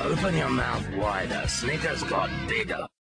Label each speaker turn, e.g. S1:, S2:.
S1: Open your mouth wider. Snickers got bigger.